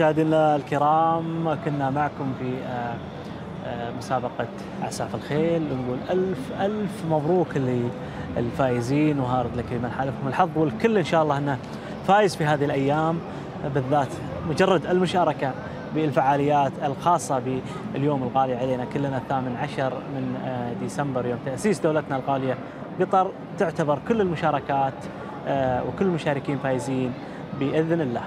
مشاهدينا الكرام كنا معكم في آه، آه، مسابقة عساف الخيل. ونقول ألف ألف مبروك للفائزين وهارد لك من حالفهم الحظ والكل إن شاء الله أنه فايز في هذه الأيام. بالذات مجرد المشاركة بالفعاليات الخاصة باليوم الغالي علينا. كلنا الثامن عشر من آه، ديسمبر يوم تأسيس دولتنا الغالية. قطر تعتبر كل المشاركات وكل المشاركين فايزين بإذن الله.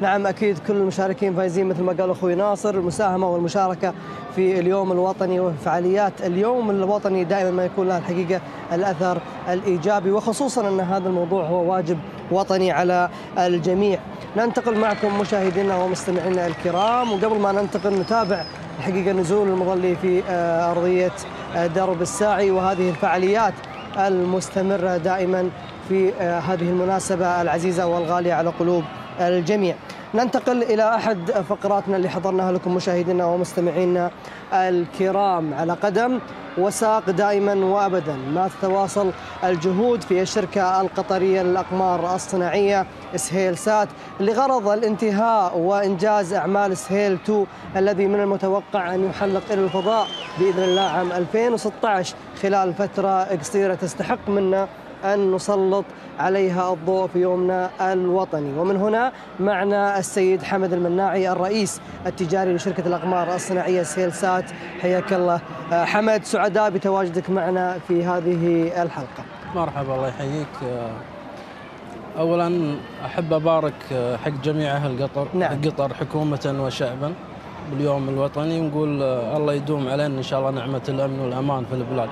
نعم أكيد كل المشاركين فايزين مثل ما قال أخوي ناصر المساهمة والمشاركة في اليوم الوطني وفعاليات اليوم الوطني دائما ما يكون لها الحقيقة الأثر الإيجابي وخصوصا أن هذا الموضوع هو واجب وطني على الجميع. ننتقل معكم مشاهدينا ومستمعينا الكرام وقبل ما ننتقل نتابع الحقيقة نزول المظلي في آه، أرضية آه، درب الساعي وهذه الفعاليات المستمرة دائما في آه، هذه المناسبة العزيزة والغالية على قلوب الجميع. ننتقل إلى أحد فقراتنا اللي حضرناها لكم مشاهدينا ومستمعينا الكرام على قدم وساق دائما وابدا ما تتواصل الجهود في الشركة القطرية للأقمار الصناعية سهيل سات لغرض الانتهاء وإنجاز أعمال سهيل 2 الذي من المتوقع أن يحلق إلى الفضاء بإذن الله عام 2016 خلال فترة قصيرة تستحق منا أن نسلط عليها الضوء في يومنا الوطني. ومن هنا معنا السيد حمد المناعي الرئيس التجاري لشركة الأقمار الصناعية سيلسات. حياك الله. آه، حمد سعداء بتواجدك معنا في هذه الحلقة. مرحبا الله يحييك. اولا أحب أبارك حق جميع أهل قطر نعم. قطر حكومة وشعبا باليوم الوطني ونقول الله يدوم علينا إن شاء الله نعمة الأمن والأمان في البلاد.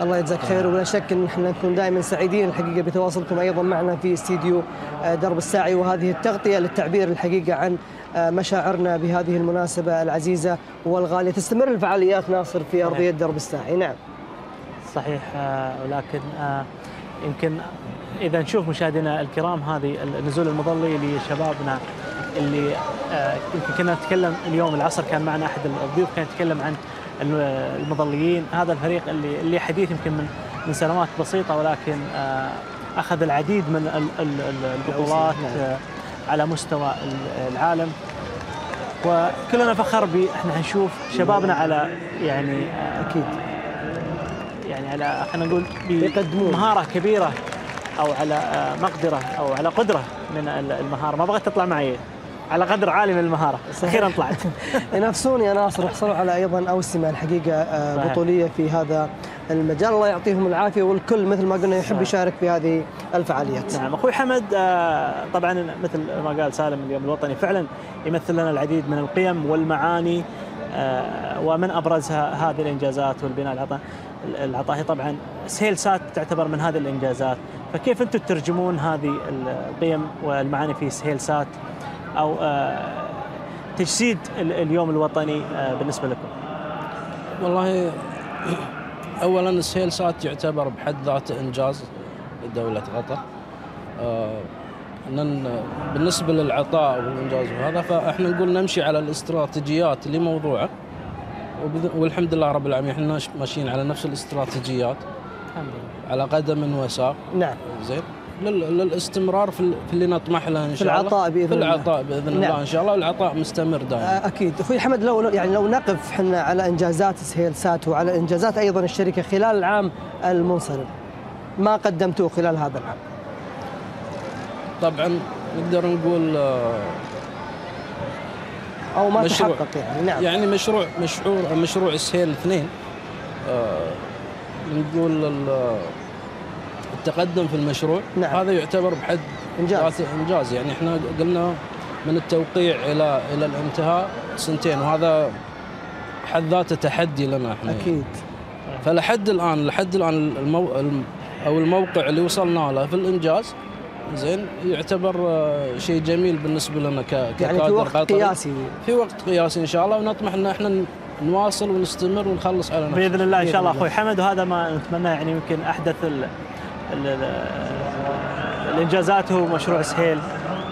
الله يجزاك خير ولا شك إن إحنا نكون دائما سعيدين الحقيقة بتواصلكم أيضا معنا في استديو آه، درب الساعي. وهذه التغطية للتعبير الحقيقة عن آه، مشاعرنا بهذه المناسبة العزيزة والغالية. تستمر الفعاليات ناصر في أرضية درب الساعي. نعم. صحيح آه، ولكن يمكن إذا نشوف مشاهدينا الكرام هذه النزول المظلي لشبابنا اللي يمكن كنا نتكلم اليوم العصر كان معنا أحد الضيوف كان يتكلم عن المظليين هذا الفريق اللي اللي حديث يمكن من من سنوات بسيطة ولكن آه، أخذ العديد من ال- البطولات نعم. آه، على مستوى ال- العالم وكلنا فخر ب إحنا حنشوف شبابنا على يعني آه، أكيد يعني على خلينا نقول. بمهارة كبيرة أو على مقدرة أو على قدرة من ال- المهارة ما بغيت تطلع معي على قدر عالي من المهارة. أخيرا طلعت. ينافسون يا ناصر حصلوا على أيضا اوسمه الحقيقة آه،. بطولية في هذا المجال. الله يعطيهم العافية والكل مثل ما قلنا يحب. يشارك في هذه الفعاليات. نعم أخوي حمد آه، طبعا مثل ما قال سالم اليوم الوطني فعلا يمثل لنا العديد من القيم والمعاني آه، ومن ابرزها هذه الإنجازات والبناء العطاء العطائي طبعا سهيل سات تعتبر من هذه الإنجازات. فكيف أنتم تترجمون هذه القيم والمعاني في سهيل سات أو آه، تجسيد ال- اليوم الوطني آه، بالنسبة لكم؟ والله اولا السيل سات يعتبر بحد ذاته إنجاز لدولة قطر آه، بالنسبة للعطاء والإنجاز وهذا فإحنا نقول نمشي على الاستراتيجيات اللي موضوعه والحمد لله رب العالمين إحنا ماشيين على نفس الاستراتيجيات. الحمد لله. على قدم وساق. نعم. زين. للاستمرار في ال- في اللي نطمح له إن في شاء الله. العطاء بإذن في الله. العطاء بإذن نعم. الله إن شاء الله. والعطاء مستمر دائما. أكيد. أخوي حمد لو يعني لو نقف إحنا على إنجازات سهيل سات وعلى إنجازات أيضا الشركة خلال العام المنصرم ما قدمتوه خلال هذا العام؟ طبعا نقدر نقول آه، أو ما مشروع. تحقق يعني. نعم. يعني مشروع مشروع مشروع السهيل اثنين. آه، نقول ال- التقدم في المشروع نعم. هذا يعتبر بحد إنجاز. ذاته إنجاز يعني إحنا قلنا من التوقيع إلى إلى الانتهاء سنتين وهذا حد ذاته تحدي لنا إحنا يعني. أكيد فلحد الآن لحد الآن المو... الم- أو الموقع اللي وصلنا له في الإنجاز زين يعتبر آه، شيء جميل بالنسبة لنا ك يعني في وقت قطري. قياسي في وقت قياسي إن شاء الله ونطمح إن إحنا نواصل ونستمر ونخلص على نفسنا بإذن الله إن شاء الله أخوي حمد وهذا ما نتمناه يعني يمكن أحدث الإنجازات هو مشروع سهيل.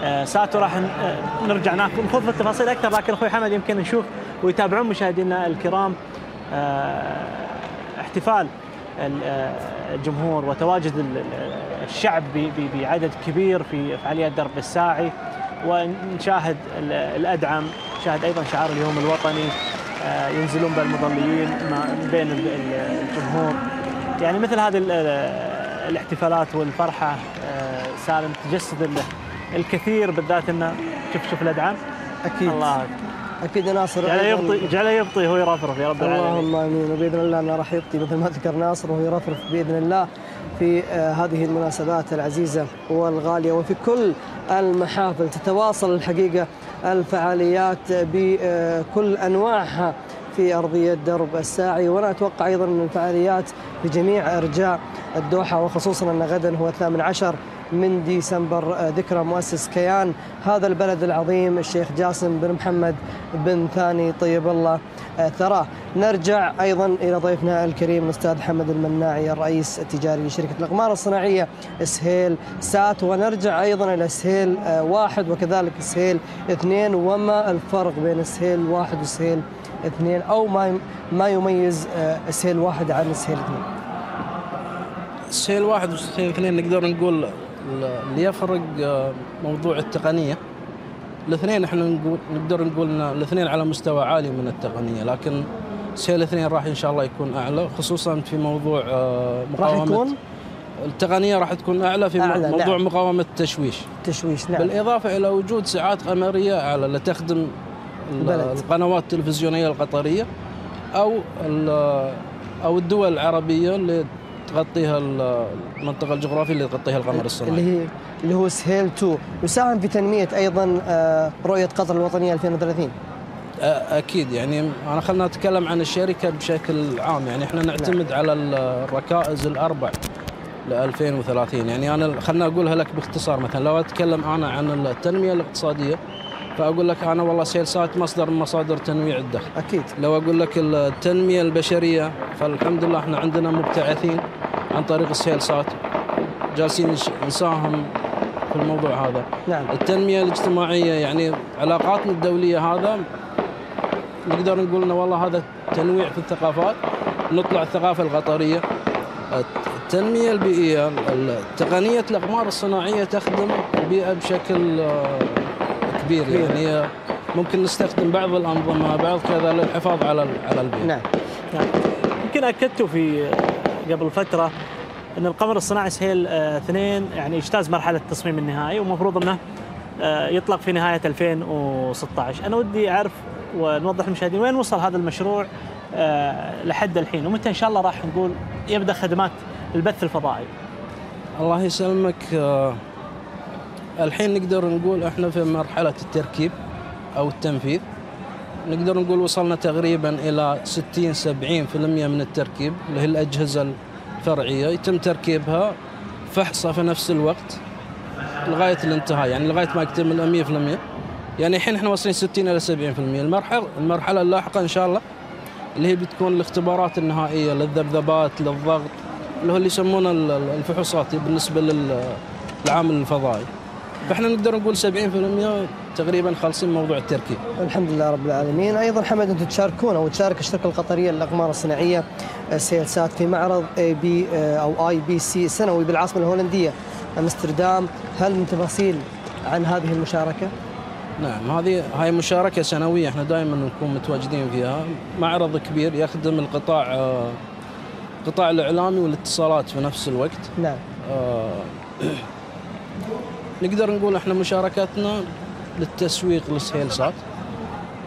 آه، ساتو راح آه، نرجع ناخذ في التفاصيل أكثر. لكن أخوي حمد يمكن نشوف ويتابعون مشاهدينا الكرام. آه، احتفال ال- الجمهور وتواجد ال- ال- الشعب بعدد كبير في فعاليات درب الساعي. ونشاهد ال- الأدعم. نشاهد أيضا شعار اليوم الوطني. ينزلون بالمظليين بين ال- ال- الجمهور. يعني مثل هذه الاحتفالات والفرحة آه، سالم تجسد ال- الكثير بالذات إنه شوف شوف الادعم أكيد. الله. أكيد ناصر جعله يبطي جعله يبطي هو يرفرف يا رب العالمين. اللهم امين وبإذن الله إنه راح يبطي مثل ما ذكر ناصر وهو يرفرف بإذن الله في آه، هذه المناسبات العزيزة والغالية وفي كل المحافل تتواصل الحقيقة الفعاليات بكل أنواعها. في أرضية درب الساعي وأنا أتوقع أيضا أن الفعاليات في جميع أرجاء الدوحة وخصوصا أن غدا هو الثامن عشر من ديسمبر. آه، ذكرى مؤسس كيان هذا البلد العظيم الشيخ جاسم بن محمد بن ثاني طيب الله. ثراه نرجع أيضا إلى ضيفنا الكريم الأستاذ حمد المناعي الرئيس التجاري لشركة الأقمار الصناعية سهيل سات. ونرجع أيضا إلى سهيل آه، واحد وكذلك سهيل اثنين وما الفرق بين سهيل واحد وسهيل اثنين؟ أو ما ما يميز آه، سهيل واحد عن سهيل اثنين؟ سهيل واحد وسهيل اثنين نقدر نقول ال- اللي يفرق آه، موضوع التقنية. الاثنين إحنا نقول نقدر نقول إن الاثنين على مستوى عالي من التقنية لكن سهيل اثنين راح إن شاء الله يكون أعلى خصوصا في موضوع آه، راح مقاومة يكون التقنية راح تكون أعلى في أعلى، موضوع نعم. مقاومة التشويش تشويش نعم بالإضافة إلى وجود ساعات قمريه أعلى لتخدم ال- البلد. القنوات التلفزيونية القطرية أو أو الدول العربية اللي تغطيها ال- المنطقة الجغرافية اللي تغطيها القمر الصناعي. اللي هي اللي هو سهيل 2 يساهم في تنمية أيضا آه، رؤية قطر الوطنية 2030 أ- أكيد. يعني أنا خلنا نتكلم عن الشركة بشكل عام. يعني إحنا نعتمد على ال- الركائز الأربع ل 2030 يعني أنا خلنا أقولها لك باختصار. مثلا لو أتكلم أنا عن التنمية الاقتصادية فأقول لك أنا والله سيلسات مصدر من مصادر تنويع الدخل. أكيد. لو أقول لك التنمية البشرية فالحمد لله إحنا عندنا مبتعثين. عن طريق السيلسات. جالسين نساهم في الموضوع هذا. نعم. التنمية الاجتماعية يعني علاقاتنا الدولية هذا نقدر نقول إنه والله هذا تنويع في الثقافات. نطلع الثقافة القطرية. التنمية البيئية ال- تقنيه الأقمار الصناعية تخدم البيئة بشكل آه، كبير. يعني ممكن نستخدم بعض الأنظمة بعض كذا للحفاظ على على البيئة. نعم. نعم. يمكن اكدتوا في قبل فترة إن القمر الصناعي سهيل آه، اثنين يعني اجتاز مرحلة التصميم النهائي ومفروض إنه آه، يطلق في نهاية 2016 أنا ودي أعرف ونوضح للمشاهدين وين وصل هذا المشروع آه، لحد الحين ومتى إن شاء الله راح نقول يبدأ خدمات البث الفضائي؟ الله يسلمك. الحين نقدر نقول إحنا في مرحلة التركيب أو التنفيذ. نقدر نقول وصلنا تقريبا إلى 60 70% من التركيب اللي هي الأجهزة الفرعية. يتم تركيبها فحصها في نفس الوقت لغاية الانتهاء يعني لغاية ما يكتمل 100% يعني الحين إحنا واصلين 60 إلى 70% المرحله المرحلة اللاحقة إن شاء الله اللي هي بتكون الاختبارات النهائية للذبذبات للضغط اللي هو اللي يسمونه ال- ال- الفحوصات بالنسبة لل- للعامل الفضائي. فإحنا نقدر نقول 70% تقريبا خالصين موضوع التركيب الحمد لله رب العالمين. أيضا حمد أنتم تشاركون أو تشارك الشركة القطرية للاقمار الصناعية آه، سهيل سات في معرض IB أو IBC سنوي بالعاصمة الهولندية. امستردام هل من تفاصيل عن هذه المشاركة؟ نعم هذه هاي مشاركة سنوية. إحنا دائما نكون متواجدين فيها. معرض كبير يخدم القطاع آه، القطاع الإعلامي والاتصالات في نفس الوقت. نعم. آه، نقدر نقول إحنا مشاركتنا للتسويق لسهيل سات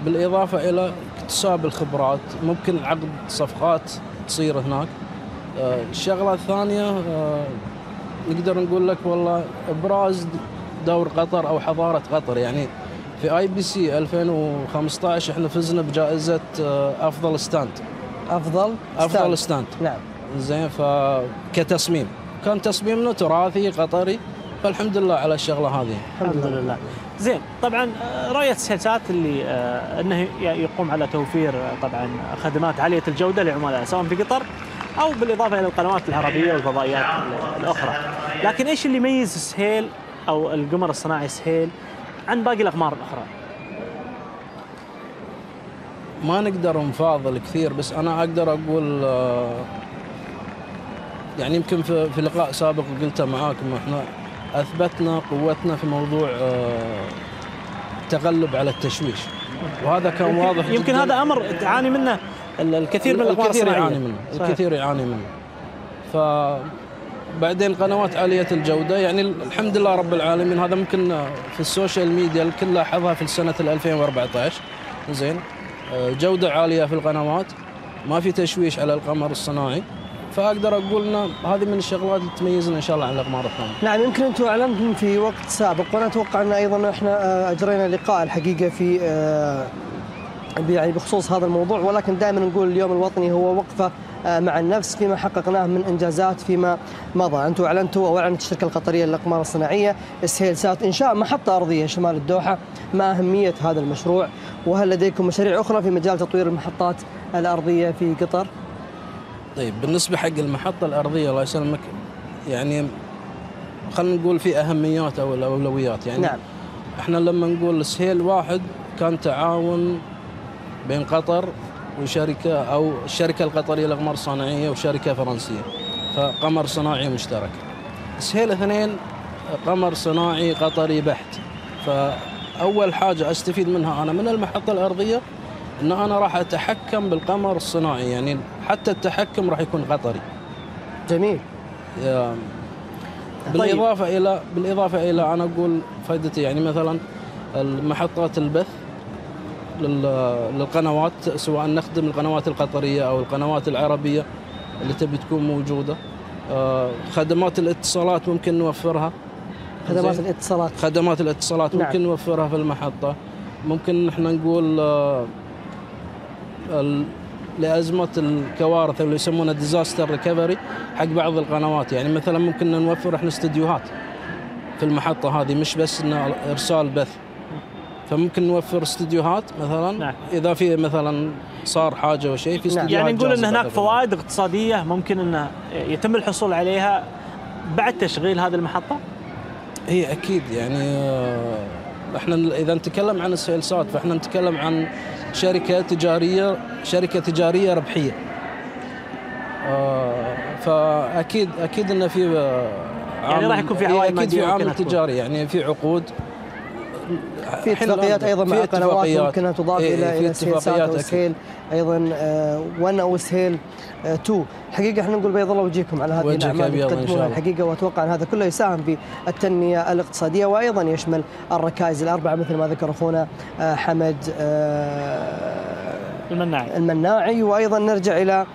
بالإضافة إلى اكتساب الخبرات ممكن عقد صفقات تصير هناك. آه، الشغلة الثانية آه، نقدر نقول لك والله أبراز دور قطر أو حضارة قطر. يعني في IBC 2015 إحنا فزنا بجائزة آه، أفضل stand. أفضل أفضل stand. stand. نعم. زين فكتصميم كان تصميمنا تراثي قطري. فالحمد لله على الشغلة هذه. الحمد لله. زين طبعا آه، رؤيه سهيل سات اللي آه، إنه يقوم على توفير آه، طبعا خدمات عالية الجودة لعملاء سواء في قطر أو بالإضافة إلى القنوات العربية والفضائيات ال- الأخرى. لكن إيش اللي يميز سهيل أو القمر الصناعي سهيل عن باقي الأقمار الأخرى؟ ما نقدر نفاضل كثير بس أنا أقدر أقول يعني يمكن في, في لقاء سابق قلته معاكم إحنا. أثبتنا قوتنا في موضوع آه، التغلب على التشويش. وهذا كان واضح يمكن. هذا أمر تعاني منه ال- الكثير من الاقمار الكثير الصناعية. يعاني منه. صحيح. الكثير يعاني منه. ف بعدين قنوات عالية الجودة يعني الحمد لله رب العالمين هذا ممكن في ال social media الكل لاحظها في السنة 2014 زين. آه، جودة عالية في القنوات. ما في تشويش على القمر الصناعي. فأقدر أقول ان هذه من الشغلات اللي تميزنا إن شاء الله عن الأقمار الثانية. نعم يمكن أنتم أعلنتم في وقت سابق وأنا أتوقع أن أيضا إحنا آه، أجرينا لقاء الحقيقة في آه، يعني بخصوص هذا الموضوع ولكن دائما نقول اليوم الوطني هو وقفة آه، مع النفس فيما حققناه من إنجازات فيما مضى، أنتم أعلنتوا أو اعلنت الشركة القطرية للأقمار الصناعية سهيل سات انشاء محطة أرضية شمال الدوحة، ما أهمية هذا المشروع؟ وهل لديكم مشاريع أخرى في مجال تطوير المحطات الأرضية في قطر؟ طيب بالنسبة حق المحطة الأرضية الله يسلمك يعني خلينا نقول في أهميات أو الأولويات يعني نعم. إحنا لما نقول سهيل واحد كان تعاون بين قطر وشركة أو الشركة القطرية للأقمار الصناعية وشركة فرنسية فقمر صناعي مشترك. سهيل اثنين قمر صناعي قطري بحت فأول حاجة أستفيد منها أنا من المحطة الأرضية إن أنا راح أتحكم بالقمر الصناعي يعني حتى التحكم راح يكون قطري جميل. بالإضافة إلى بالإضافة إلى أنا أقول فائدتي يعني مثلا المحطات البث لل- للقنوات سواء نخدم القنوات القطرية أو القنوات العربية اللي تبي تكون موجودة. آه، خدمات الاتصالات ممكن نوفرها. خدمات. الاتصالات. خدمات الاتصالات نعم. ممكن نوفرها في المحطة. ممكن إحنا نقول لأزمة الكوارث اللي يسمونها disaster recovery حق بعض القنوات. يعني مثلا ممكن نوفر إحنا استديوهات في المحطة هذه مش بس إن إرسال بث. فممكن نوفر استديوهات مثلا نعم. إذا في مثلا صار حاجة وشيء في نعم. استديوهات يعني نقول إن هناك فوائد اقتصادية ممكن إن يتم الحصول عليها بعد تشغيل هذه المحطة؟ هي أكيد. يعني آه، إحنا إذا نتكلم عن السيلسات فإحنا نتكلم عن شركة تجاريه شركة تجارية ربحية آه، فاكيد أكيد انه في آه، يعني راح يكون في إيه، عوائد أكيد في عامل. تجاري يعني في عقود في اتفاقيات أيضا مع قنوات. ممكن أن تضاف إيه، إلى في إلى سهيل سات اتفاقيات أو أكيد. سهيل أيضا آه، 1 أو سهيل 2 الحقيقة إحنا نقول بيض الله وجهكم على هذه وجهك الأعمال اللي تقدمونها الله. الحقيقة وأتوقع أن هذا كله يساهم في التنمية الاقتصادية وأيضا يشمل الركائز الأربعة مثل ما ذكر أخونا آه، حمد آه، المناعي المناعي وأيضا نرجع إلى آه،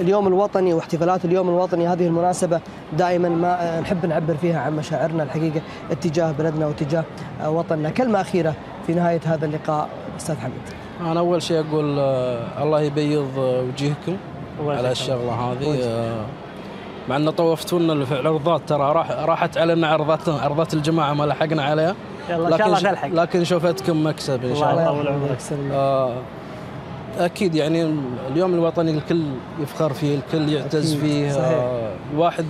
اليوم الوطني واحتفالات اليوم الوطني هذه المناسبة دائما ما آه، نحب نعبر فيها عن مشاعرنا الحقيقة اتجاه بلدنا واتجاه آه، وطننا. كلمة أخيرة في نهاية هذا اللقاء أستاذ حمد أنا أول شيء أقول آه، الله يبيض آه، وجهكم الله على. الشغلة هذه. آه، مع أن طوفتوا لنا في العرضات ترى راح راحت علينا عرضات عرضات الجماعة ما لحقنا عليها. يلا إن شاء الله لكن تلحق. لكن شوفتكم مكسب إن شاء الله. الله يطول عمرك. أكيد يعني اليوم الوطني الكل يفخر فيه الكل يعتز فيه صحيح. آه، الواحد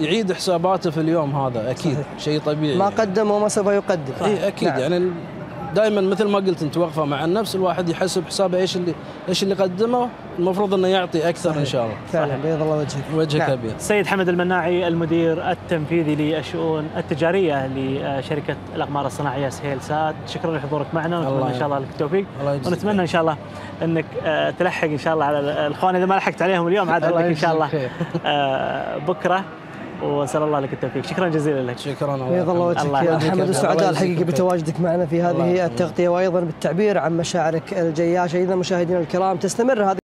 يعيد حساباته في اليوم هذا أكيد صحيح. شيء طبيعي ما. قدم وما سوف يقدم اي أكيد نعم. يعني دائما مثل ما قلت أنت واقفه مع النفس الواحد يحسب حسابه إيش اللي إيش اللي قدمه المفروض إنه يعطي أكثر إن. شاء الله. فعلا بيض الله وجهك. وجهك نعم. أبيض. السيد حمد المناعي المدير التنفيذي للشؤون التجارية لشركة الأقمار الصناعية سهيل سات شكرا لحضورك معنا ونتمنى الله إن شاء الله لك التوفيق. ونتمنى إن شاء الله إنك آه، تلحق إن شاء الله على الإخوان. إذا ما لحقت عليهم اليوم عاد الله لك إن شاء الله. آه، بكرة. واسال الله لك التوفيق شكرا جزيلا لك شكرا بيض الله وجهك الله يا. محمد الله وسعداء الحقيقة. بتواجدك معنا في الله هذه. التغطية وأيضا بالتعبير عن مشاعرك الجياشة إذا مشاهدينا الكرام تستمر هذه